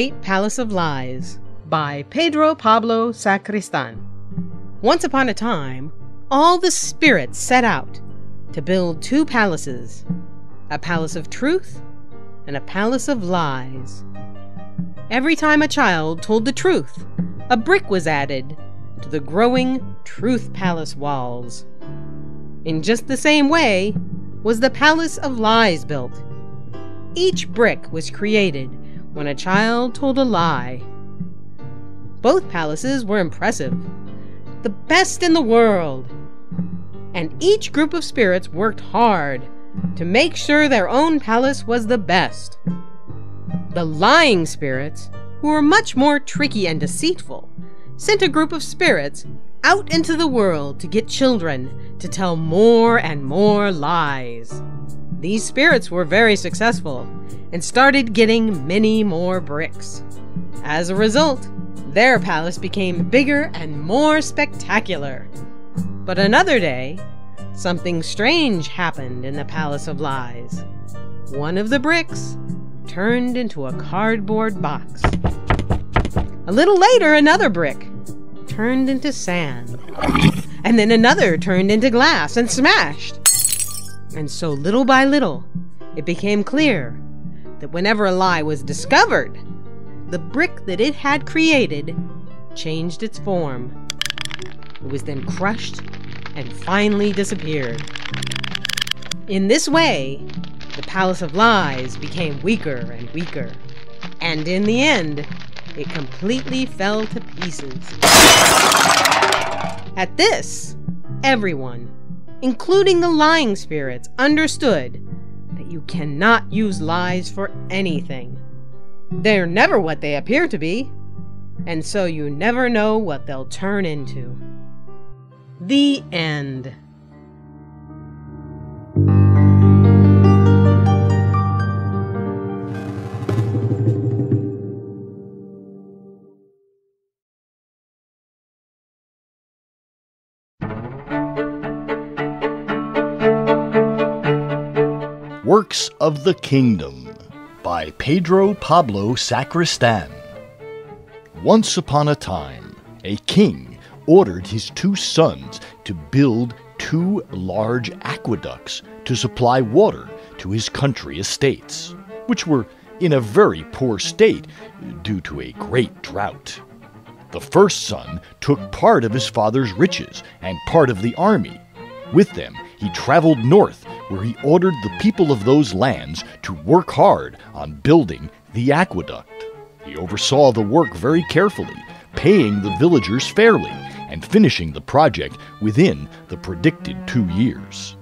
Great Palace of Lies by Pedro Pablo Sacristán. Once upon a time, all the spirits set out to build two palaces a palace of truth and a palace of lies. Every time a child told the truth, a brick was added to the growing Truth Palace walls. In just the same way was the Palace of Lies built. Each brick was created when a child told a lie. Both palaces were impressive, the best in the world, and each group of spirits worked hard to make sure their own palace was the best. The lying spirits, who were much more tricky and deceitful, sent a group of spirits out into the world to get children to tell more and more lies. These spirits were very successful and started getting many more bricks. As a result, their palace became bigger and more spectacular. But another day, something strange happened in the Palace of Lies. One of the bricks turned into a cardboard box. A little later, another brick turned into sand. And then another turned into glass and smashed. And so, little by little, it became clear that whenever a lie was discovered, the brick that it had created changed its form. It was then crushed and finally disappeared. In this way, the Palace of Lies became weaker and weaker, and in the end, it completely fell to pieces. At this, everyone, including the lying spirits, understood that you cannot use lies for anything. They're never what they appear to be, and so you never know what they'll turn into. The end. Works of the Kingdom by Pedro Pablo Sacristán. Once upon a time, a king ordered his two sons to build two large aqueducts to supply water to his country estates, which were in a very poor state due to a great drought. The first son took part of his father's riches and part of the army. With them, he traveled north, where he ordered the people of those lands to work hard on building the aqueduct. He oversaw the work very carefully, paying the villagers fairly and finishing the project within the predicted two years.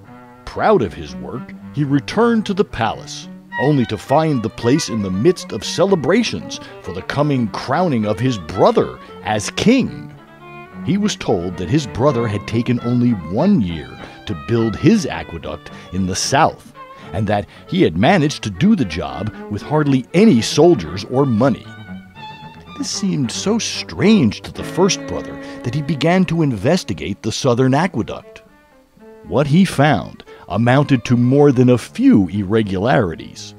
Proud of his work, he returned to the palace, only to find the place in the midst of celebrations for the coming crowning of his brother as king. He was told that his brother had taken only one year to build his aqueduct in the south, and that he had managed to do the job with hardly any soldiers or money. This seemed so strange to the first brother that he began to investigate the southern aqueduct. What he found amounted to more than a few irregularities.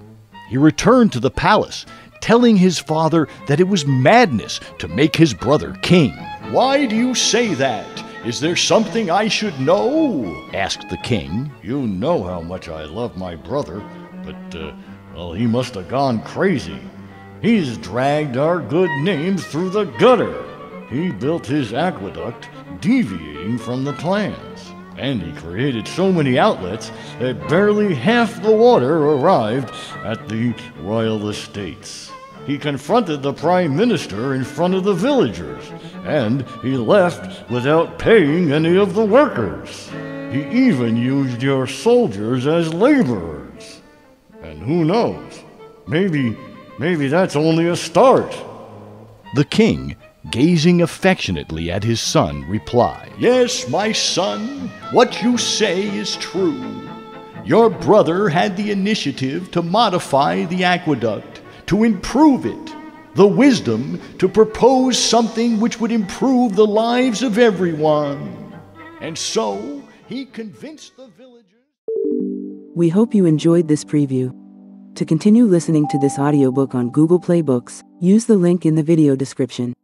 He returned to the palace, telling his father that it was madness to make his brother king. Why do you say that? Is there something I should know? asked the king. You know how much I love my brother, but, uh, well, he must have gone crazy. He's dragged our good name through the gutter. He built his aqueduct deviating from the plans. And he created so many outlets that barely half the water arrived at the royal estates. He confronted the prime minister in front of the villagers, and he left without paying any of the workers. He even used your soldiers as laborers. And who knows? Maybe Maybe that's only a start. The king, gazing affectionately at his son, replied, Yes, my son, what you say is true. Your brother had the initiative to modify the aqueduct, to improve it, the wisdom to propose something which would improve the lives of everyone. And so he convinced the villagers. We hope you enjoyed this preview. To continue listening to this audiobook on Google Play Books, Use the link in the video description.